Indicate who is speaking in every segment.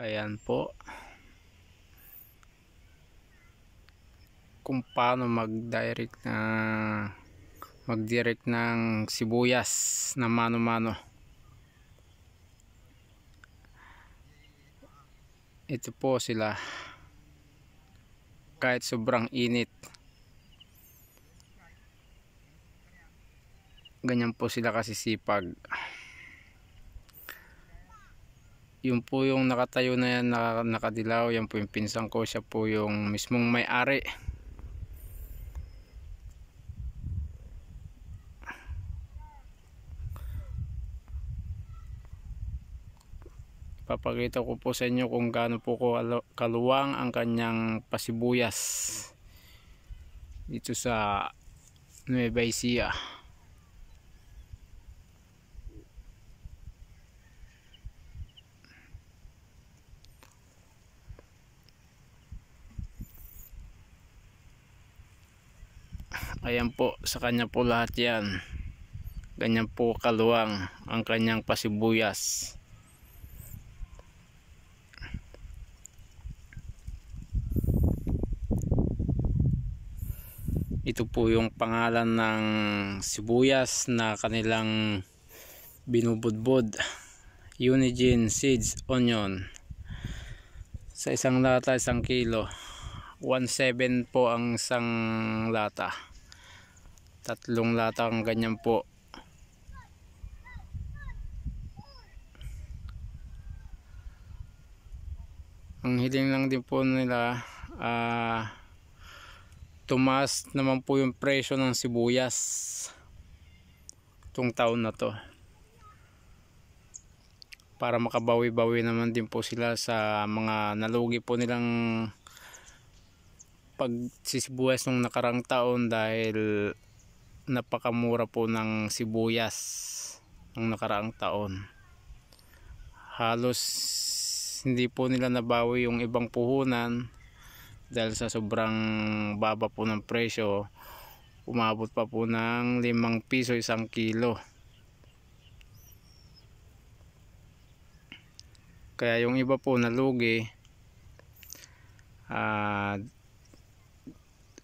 Speaker 1: Ayan po. Kung paano mag-direct na mag-direct ng sibuyas na mano-mano. Ito po sila. Kahit sobrang init. Ganyan po sila kasi sipag. Yung po yung nakatayo na yan na nakadilaw, yan po yung pinsan ko, siya po yung mismong may-ari. Papakita ko po sa inyo kung gaano po ko kaluwang ang kanyang pasibuyas dito sa Nueva Ecija. Ayan po sa kanya po lahat yan. Ganyan po kaluwang ang kanyang pasibuyas. Ito po yung pangalan ng sibuyas na kanilang binubudbud. Unigine Seeds Onion. Sa isang lata isang kilo. 1.7 po ang isang lata tatlong lata ang ganyan po. Ang hiling lang din po nila uh, tumas naman po yung presyo ng sibuyas itong taon na to. Para makabawi-bawi naman din po sila sa mga nalugi po nilang pagsisibuyas nung nakarang taon dahil napakamura po ng sibuyas nung nakaraang taon. Halos hindi po nila nabawi yung ibang puhunan dahil sa sobrang baba po ng presyo umabot pa po ng 5 piso isang kilo. Kaya yung iba po nalugi uh,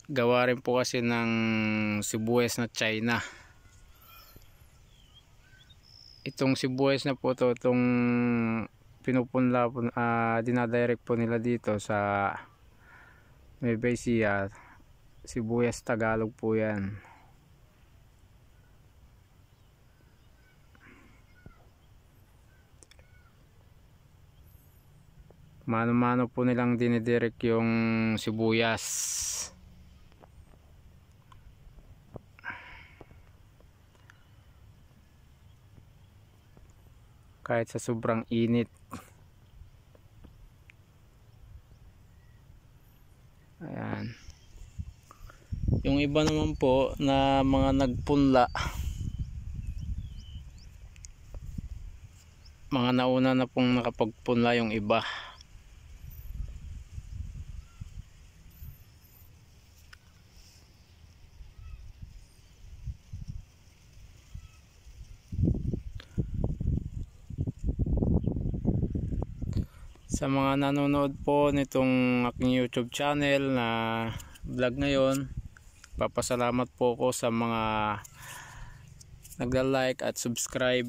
Speaker 1: gawa rin po kasi ng sibuyas na China. Itong sibuyas na po to itong pinupunla po uh, dinadirect po nila dito sa Nueva Ecija. Sibuyas Tagalog po yan. Mano-mano po nilang dinidirect yung sibuyas kahit sa sobrang init. Ayan. Yung iba naman po na mga nagpunla. Mga nauna na pong nakapagpunla yung iba sa mga nanonood po nitong aking youtube channel na vlog ngayon papasalamat po ko sa mga nagla like at subscribe